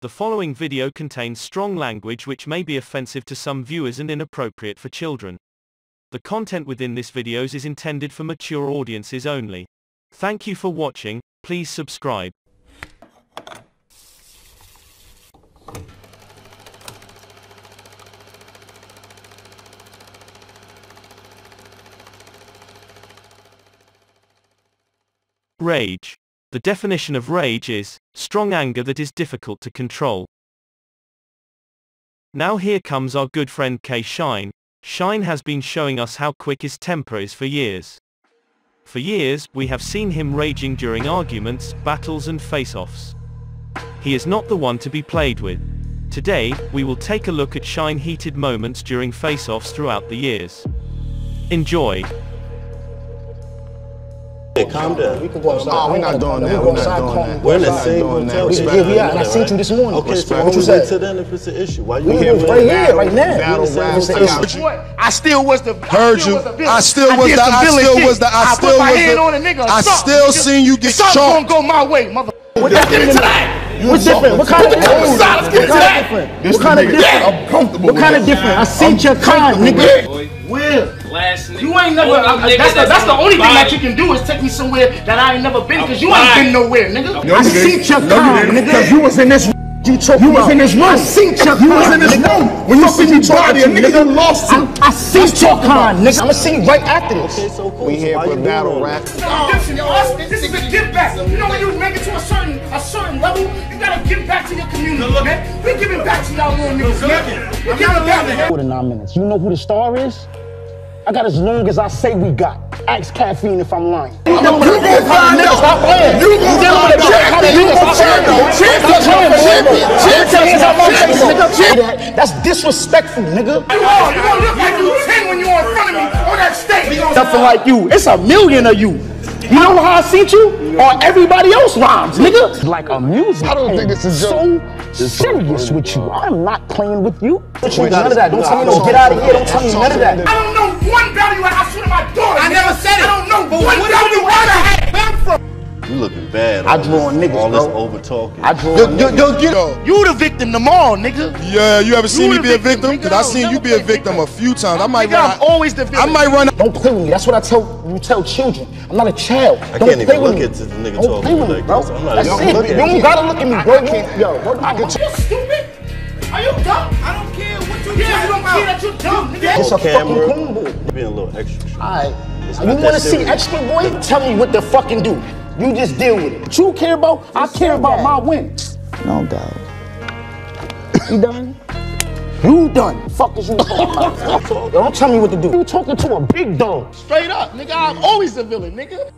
The following video contains strong language which may be offensive to some viewers and inappropriate for children. The content within this videos is intended for mature audiences only. Thank you for watching, please subscribe. Rage. The definition of rage is, strong anger that is difficult to control. Now here comes our good friend K Shine. Shine has been showing us how quick his temper is for years. For years, we have seen him raging during arguments, battles and face-offs. He is not the one to be played with. Today, we will take a look at Shine heated moments during face-offs throughout the years. Enjoy! Hey, calm down. We can go outside. Oh, we're not doing that. We We're not doing that. We're in the not same doing that. hotel. Yeah, we are, and I another, seen you this morning. Okay, so what What you you said? to them if it's an issue? Why you here right here, right now. Battle rap. saying I it's got an you. I still was the. I Heard still you. Was the. I still was the. I still was the. I I still put my was hand the. on a nigga. I still seen you get shot. Something gonna go my way, mother. What Let's get different? into. What's different? What kind of different? Let's get What kind that. of different? What kind of different? I'm comfortable. What kind of different? I seen your kind, nigga. Where? Last nigga. You ain't never. Only I- I- nigga that's the, that's the only thing that you can do is take me somewhere that I ain't never been, cause you ain't been nowhere, nigga. I seen your kind, nigga. Cause you was in this. You talking You was in this room. I seen your. You was in this room. When you see me talking to you, nigga, you lost it. I seen your kind, nigga. I'ma see you right after this. Okay, so cool. We So here for battle rap. that? This is a give back. You know when you make it to a certain a certain level, you gotta give back to your community, man. We giving back to y'all little niggas, man. We giving back, man. More than nine minutes. You know who the star is? I got as long as I say we got. Ask caffeine if I'm lying. You gon' find out. Stop playing. You gon' dealing find out. You nigga. gon' find playing. out. Stop playing, nigga. Champion. Get your hands out my Champion. nigga. That- That's disrespectful, nigga. You are. You gonna look like you 10 when you're in front of me on that stage. Nothing like you. It's a million of you. You know how I seen you? On everybody else rhymes, nigga. Like a music. I don't think this is so serious with you. I'm not playing with you. None of that. Don't tell me no get out of here. Don't tell me none of that. I don't know one value I shoot at my daughter. I nigga. never said it. I don't know But one what value you add I had back from. You looking bad. I all draw on this- niggas, All this over talking. I draw. Yo, on yo, niggas. yo, get up. You the victim tomorrow, nigga. Yeah, you ever seen You me the be a victim, victim? Cause I seen you be a play victim a few times. I might Nigga, run. I'm always the I might run. Don't play with me. That's what I tell you tell children. I'm not a child. I don't can't even play with look me. at this nigga don't talking play with me, like bro. this. I'm not That's even it. You at don't gotta look at me, bro. You can't- Yo, hold on. You stupid? Are you dumb? I don't care what you Yeah, you don't care that you dumb, nigga. It's a fucking Camera. coon boy. You being a little extra. Alright. It's You wanna see extra boy? Tell me what to fucking do. You just deal with it. What you care about? I care about my win. No doubt. You done? You done. Fuck is you talking about? Yo, don't tell me what to do. You talking to a big dog. Straight up, nigga. I'm always the villain, nigga.